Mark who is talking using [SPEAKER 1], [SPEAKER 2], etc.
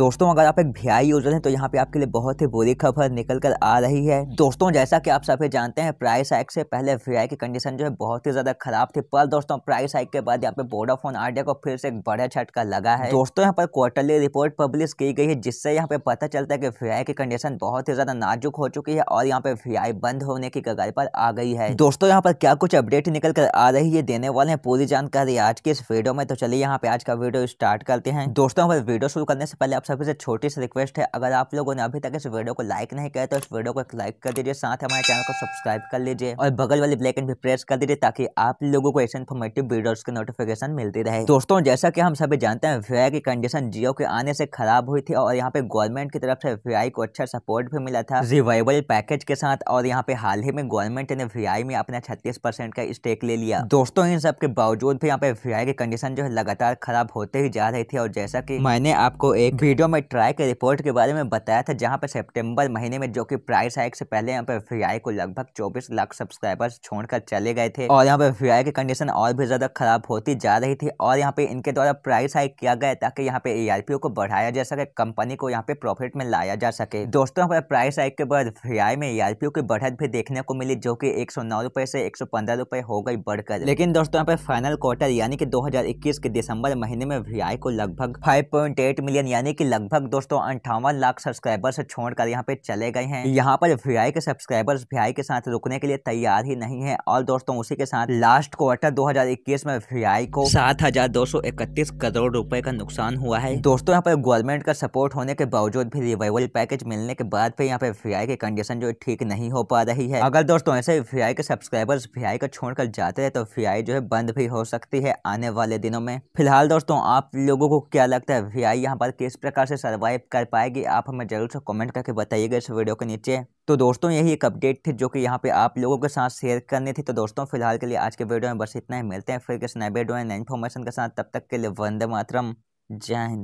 [SPEAKER 1] दोस्तों, अगर आप एक वी यूज़र हैं तो यहाँ पे आपके लिए बहुत ही बुरी खबर निकल कर आ रही है। दोस्तों, जैसा कि आप सभी जानते हैं प्राइस हाइक से पहले वी की कंडीशन जो है बहुत ही ज़्यादा खराब थी, पर दोस्तों प्राइस हाइक के बाद यहाँ पे वोडाफोन आइडिया को फिर से एक बड़ा झटका लगा है। दोस्तों, यहाँ पर क्वार्टरली रिपोर्ट पब्लिश की गई है, जिससे यहाँ पे पता चलता है कि वी की कंडीशन बहुत ही ज़्यादा नाजुक हो चुकी है और यहाँ पे वी बंद होने की कगार पर आ गई है। दोस्तों, यहाँ पर क्या कुछ अपडेट निकल कर आ रही है देने वाले हैं पूरी जानकारी आज की इस वीडियो में। तो चलिए, यहाँ पे आज का वीडियो स्टार्ट करते हैं। दोस्तों, यहाँ पर वीडियो शुरू करने से पहले आप सभी से छोटी सी रिक्वेस्ट है, अगर आप लोगों ने अभी तक इस वीडियो को लाइक नहीं किया तो इस वीडियो को लाइक कर दीजिए, साथ हमारे चैनल को सब्सक्राइब कर लीजिए और बगल वाली ब्लैक भी प्रेस कर दीजिए ताकि आप लोगों को ऐसे इन्फॉर्मेटिव वीडियोस की नोटिफिकेशन मिलती रहे। दोस्तों, जैसा कि हम सभी जानते हैं वी की कंडीशन जियो के आने से खराब हुई थी और यहाँ पे गवर्नमेंट की तरफ़ से वी को अच्छा सपोर्ट भी मिला था। रिवाइवल पैकेज के साथ और यहाँ पे हाल ही में गवर्नमेंट ने वी में अपना छत्तीस परसेंट का स्टेक ले लिया। दोस्तों, इन सब के बावजूद भी यहाँ पे वी की कंडीशन जो है लगातार खराब होते ही जा रही थी और जैसा की मैंने आपको एक वीडियो में ट्राई के रिपोर्ट के बारे में बताया था, जहाँ पर सितंबर महीने में जो कि प्राइस हाइक से पहले यहाँ पर वी को लगभग 24 लाख सब्सक्राइबर्स छोड़कर चले गए थे और यहाँ पर वी की कंडीशन और भी ज़्यादा खराब होती जा रही थी और यहाँ पे इनके द्वारा प्राइस हाइक किया गया ताकि यहाँ पे ए को बढ़ाया जा सके, कंपनी को यहाँ पे प्रॉफिट में लाया जा सके। दोस्तों, यहाँ पर प्राइस हाइक के बाद वी में ए की बढ़त भी देखने को मिली, जो की एक सौ से एक सौ हो गई बढ़कर। लेकिन दोस्तों, यहाँ पे फाइनल क्वार्टर यानी कि 2021 के दिसंबर महीने में वी को लगभग 5.8 मिलियन यानी कि लगभग दोस्तों अंठावन लाख सब्सक्राइबर्स छोड़कर यहाँ पे चले गए हैं। यहाँ पर वीआई के सब्सक्राइबर्स वी के साथ रुकने के लिए तैयार ही नहीं है और दोस्तों उसी के साथ लास्ट क्वार्टर 2021 में वीआई को सात हज़ार दो सौ इकतीस करोड़ रुपए का नुकसान हुआ है। दोस्तों यहाँ पर गवर्नमेंट का सपोर्ट होने के बावजूद भी रिवाइवल पैकेज मिलने के बाद भी यहाँ पे वीआई की कंडीशन जो ठीक नहीं हो पा रही है। अगर दोस्तों ऐसे वी के सब्सक्राइबर्स वी को छोड़कर जाते हैं तो वीआई जो है बंद भी हो सकती है आने वाले दिनों में। फ़िलहाल दोस्तों आप लोगों को क्या लगता है वी यहाँ पर किस प्रकार से सर्वाइव कर पाएगी, आप हमें ज़रूर से कमेंट करके बताइएगा इस वीडियो के नीचे। तो दोस्तों, यही एक अपडेट थी जो कि यहाँ पे आप लोगों के साथ शेयर करनी थी। तो दोस्तों, फ़िलहाल के लिए आज के वीडियो में बस इतना ही। मिलते हैं फिर किस नए वीडियो नए इन्फॉर्मेशन के साथ। तब तक के लिए वंदे मातरम। जय हिंद।